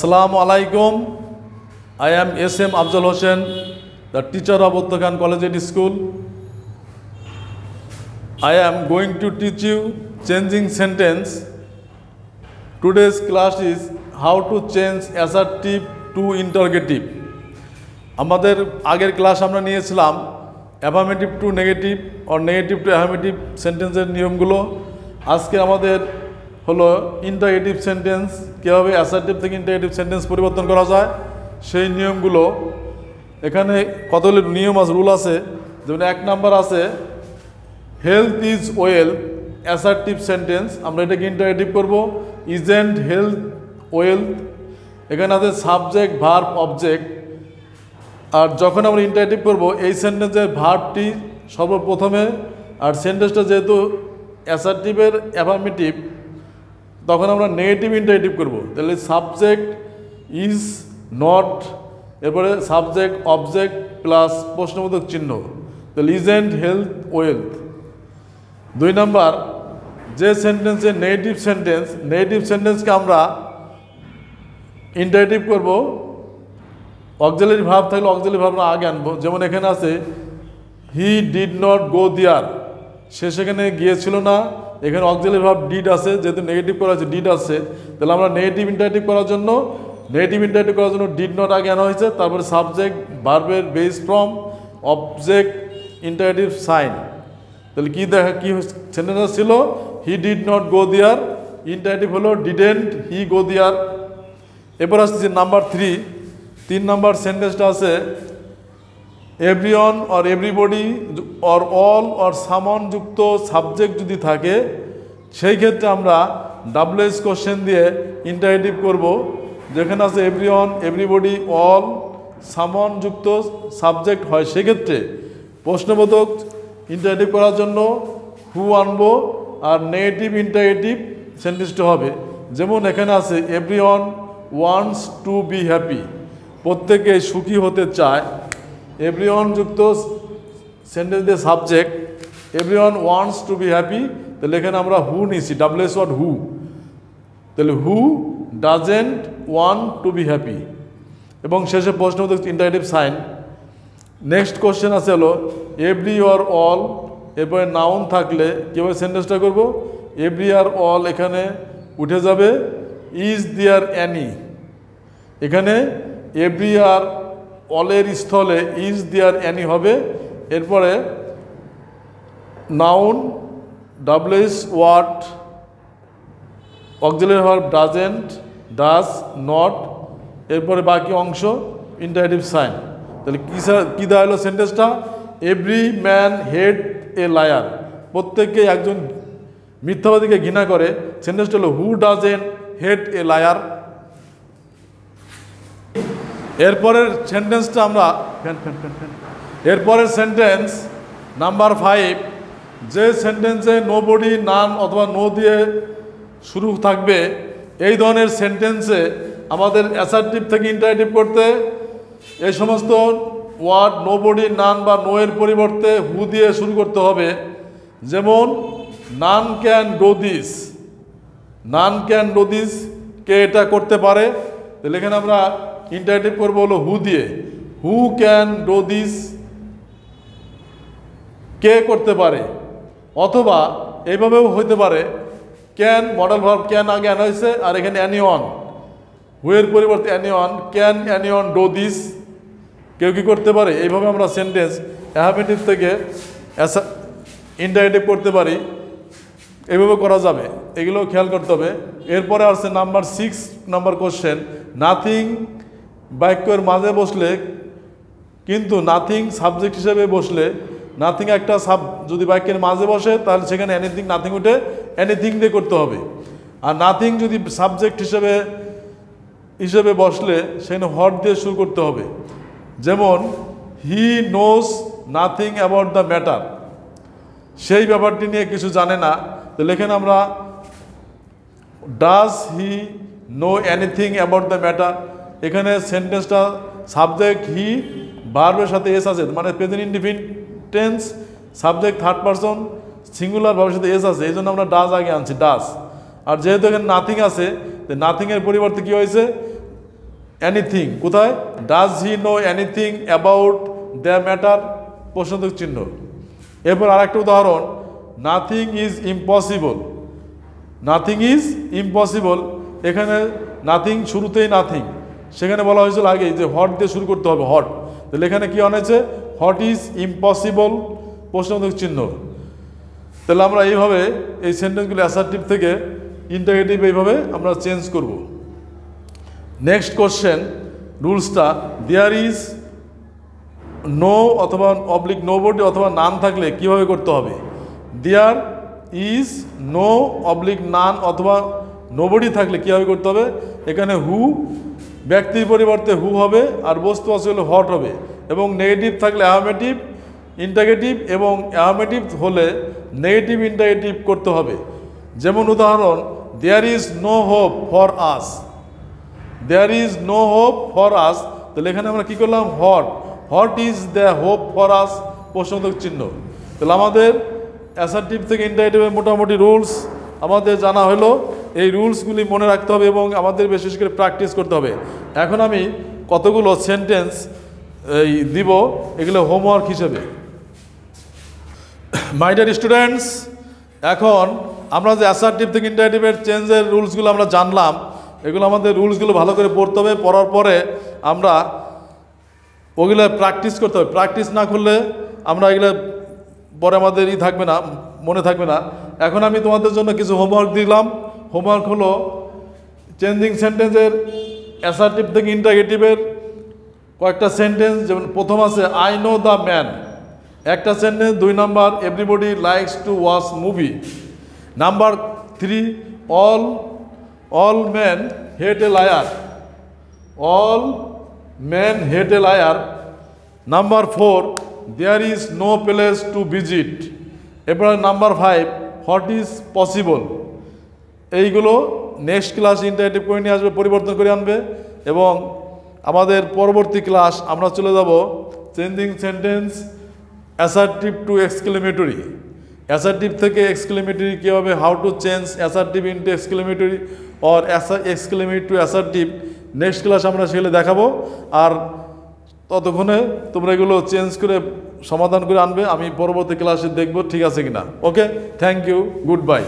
আসসালামু আলাইকুম। I am S M Afzal Hossain the teacher of উত্তখান college and school I am going to teach you changing sentence today's class is how to change assertive to interrogative আমাদের আগের class আমরা নিয়েছিলাম affirmative to negative or negative to affirmative সেন্টেন্সের নিয়মগুলো। আজকে আমাদের হলো interrogative sentence কীভাবে অ্যাসার্টিভ থেকে ইন্টারগেটিভ সেন্টেন্স পরিবর্তন করা যায়? সেই নিয়মগুলো, এখানে কতগুলি নিয়ম আছে রুল আছে? যেমন এক নাম্বার আছে health is wealth assertive sentence আমরা এটাকে ইন্টারগেটিভ করব। ইজেন্ট হেলথ ওয়েলথ এখানে আছে সাবজেক্ট ভার্ব অবজেক্ট আর যখন আমরা ইন্টারেটিভ করব, এই সেন্টেন্সের ভার্বটি সর্বপ্রথমে, আর সেন্টেন্সটা যেহেতু অ্যাসার্টিভের অ্যাফার্মেটিভ তখন আমরা নেগেটিভ ইন্টারেটিভ করব। তাহলে সাবজেক্ট ইজ নট এরপরে সাবজেক্ট অবজেক্ট প্লাস প্রশ্নবোধক চিহ্ন। তাহলে ইজেন্ট হেলথ ওয়েলথ দুই নাম্বার, যে সেন্টেন্সের নেগেটিভ সেন্টেন্স নেগেটিভ সেন্টেন্সকে আমরা ইন্টারেটিভ করব। অক্সিলারি ভাব থাকলে অক্সিলারি ভাবনা আগে আনব। যেমন এখানে আছে হি ডিড নট গো দিয়ার সে সেখানে গিয়েছিল না। এখানে অক্সিলারি ভাব ডিড আছে, যেহেতু নেগেটিভ করা আছে ডিড আছে, তাহলে আমরা নেগেটিভ ইন্টারেটিভ করার জন্য নেগেটিভ ইন্টারেটিভ করার জন্য ডিড নট আগে আনা হয়েছে, তারপরে সাবজেক্ট ভার্বের base form object interrogative sign তাহলে কী দেখা, কী সেন্টেন্স ছিল হি ডিড নট গো দিয়ার ইন্টারেটিভ হলো ডিডেন্ট হি গো দিয়ার এরপর আসছে নাম্বার থ্রি তিন নাম্বার সেন্টেন্সটা আছে everyone or everybody or all or someone যুক্ত সাবজেক্ট যদি থাকে, সেই ক্ষেত্রে আমরা ডাব্লিউএস কোশ্চেন দিয়ে ইন্টারেটিভ করব। যেখানে আছে এভরিওয়ান, এভরিবডি, অল, সামন যুক্ত সাবজেক্ট হয় সেক্ষেত্রে প্রশ্নবোধক ইন্টারেটিভ করার জন্য হু আনব আর নেগেটিভ, ইন্টারেটিভ সেন্টেন্সটি হবে। যেমন এখানে আছে, everyone wants to be happy. প্রত্যেকে সুখী হতে চায়। এভরিওয়ান যুক্ত সেন্টেন্স দিয়ে subject everyone wants to be happy তাহলে এখানে আমরা হু নিছি ডাব্লিউএস ওয়ার্ড হু তাহলে who doesn't want to be happy এবং শেষে প্রশ্ন ইন্টারেটিভ সাইন নেক্সট কোশ্চেন আছে হলো এভরি অর অল এরপরে নাউন থাকলে কীভাবে সেন্টেন্সটা করব? এভরি আর অল এখানে উঠে যাবে ইজ দিয়ার অ্যানি এখানে এভরি আর অলের স্থলে ইজ দেয়ার অ্যানি হবে। এরপরে noun, W S what, auxiliary verb doesn't does not, এরপরে বাকি অংশ, ইন্টারেটিভ সাইন। তাহলে কী কী দেওয়া হলো সেন্টেন্সটা? Every man hate a liar. প্রত্যেককে একজন মিথ্যাবাদীকে ঘৃণা করে। সেন্টেন্সটা হলো who doesn't hate a liar. এরপরের সেন্টেন্সটা আমরা এরপরের সেন্টেন্স নাম্বার ফাইভ যে সেন্টেন্সে নো বডি নান অথবা নো দিয়ে শুরু থাকবে এই ধরনের সেন্টেন্সে আমাদের অ্যাসার্টিভ থেকে ইন্টারেটিভ করতে এই সমস্ত ওয়ার্ড নো বডি নান বা নো এর পরিবর্তে হু দিয়ে শুরু করতে হবে। যেমন none can do this none can do this কে এটা করতে পারে? তাহলে এখানে আমরা ইন্টারেটিভ করব হলো হু দিয়ে। Who can do this. কে করতে পারে? অথবা এইভাবেও হইতে পারে। ক্যান, মডেল ভার্ব ক্যান আগে আনা হয়েছে, আর এখানে অ্যানিওয়ান হুয়ের পরিবর্তে anyone can anyone do this. কেউ কি করতে পারে? এইভাবে আমরা সেন্টেন্স অ্যাহামেটিভ থেকে ইন্টারেটিভ করতে পারি। এইভাবে করা যাবে। এগুলো খেয়াল করতে হবে। এরপরে আসছে number six number question nothing বাক্যের মাঝে বসলে কিন্তু নাথিং সাবজেক্ট হিসেবে বসলে নাথিং একটা সাব যদি বাক্যের মাঝে বসে, তাহলে সেখানে এনিথিং নাথিং উঠে এনিথিং দিয়ে করতে হবে। আর নাথিং যদি সাবজেক্ট হিসেবে হিসেবে বসলে, সেখানে হট দিয়ে শুরু করতে হবে। যেমন he knows nothing about the matter সেই ব্যাপারটি নিয়ে কিছু জানে না। তো লেখেন আমরা does he know anything about the matter এখানে সেন্টেন্সটা সাবজেক্ট হি বার্বের সাথে এস আছে মানে present indefinite tense subject third person singular ভাবের সাথে এস আছে এই জন্য আমরা ডাস আগে আনছি ডাস আর যেহেতু এখানে নাথিং আছে নাথিংয়ের পরিবর্তে কী হয়েছে? এনিথিং কোথায়? Does he know anything about the matter প্রশ্নবোধক চিহ্ন। এরপর আরেকটা উদাহরণ nothing is impossible nothing is impossible এখানে নাথিং শুরুতেই নাথিং সেখানে বলা হয়েছিল আগে যে হট দিয়ে শুরু করতে হবে, হট। তাহলে এখানে কি হয়েছে? হট ইজ ইম্পসিবল প্রশ্নবোধক চিহ্ন। তাহলে আমরা এইভাবে এই সেন্টেন্সগুলো অ্যাসার্টিভ থেকে ইন্টারগেটিভ এইভাবে আমরা চেঞ্জ করব। নেক্সট কোশ্চেন রুলসটা দেয়ার ইজ নো অথবা অবলিক নো বডি অথবা নান থাকলে কীভাবে করতে হবে? There is no oblique none অথবা নোবডি থাকলে কীভাবে করতে হবে? এখানে হু ব্যক্তির পরিবর্তে হু হবে আর বস্তু আছে হলে হট হবে এবং নেগেটিভ থাকলে অ্যাহমেটিভ ইন্টাগেটিভ এবং অ্যাহমেটিভ হলে নেগেটিভ ইন্টাগেটিভ করতে হবে। যেমন উদাহরণ there is no hope for us there is no hope for us তাহলে এখানে আমরা কী করলাম? What. What is the hope for us প্রশ্নবোধক চিহ্ন। তাহলে আমাদের অ্যাসার্টিভ থেকে ইন্টারেটিভের মোটামুটি রুলস আমাদের জানা হলো। এই রুলসগুলি মনে রাখতে হবে এবং আমাদের বিশেষ করে প্র্যাকটিস করতে হবে। এখন আমি কতগুলো সেন্টেন্স, এই, দিব, এগুলো হোমওয়ার্ক হিসেবে। মাই ডিয়ার স্টুডেন্টস এখন আমরা যে অ্যাসার্টিভ থেকে ইন্টারেটিভের চেঞ্জের রুলসগুলো আমরা জানলাম, এগুলো আমাদের রুলসগুলো ভালো করে পড়তে হবে, পড়ার পরে আমরা ওগুলো প্র্যাকটিস করতে হবে। প্র্যাকটিস না করলে আমরা এগুলো পরে আমাদের ই থাকবে না, মনে থাকবে না। এখন আমি তোমাদের জন্য কিছু হোমওয়ার্ক দিলাম। হোমওয়ার্ক হলো চেঞ্জিং সেন্টেন্সের অ্যাসার্টিভ থেকে ইন্টারগেটিভের কয়েকটা সেন্টেন্স যেমন প্রথম আছে আই নো দ্য ম্যান একটা সেন্টেন্স দুই number everybody likes to watch movie number three all all man hate a liar all man hate a liar number four there is no place to visit এরপরে number five what is possible এইগুলো next class interactive করে নিয়ে আসবে, পরিবর্তন করে আনবে এবং আমাদের পরবর্তী ক্লাস আমরা চলে যাব changing sentence assertive to exclamatory assertive থেকে এক্সক্লেমেটরি কী হবে? How to change assertive into exclamatory or exclamatory to assertive next class আমরা সেগুলো দেখাবো আর ততক্ষণে তোমরা এগুলো চেঞ্জ করে সমাধান করে আনবে। আমি পরবর্তী ক্লাসে দেখব ঠিক আছে কিনা। Okay thank you good bye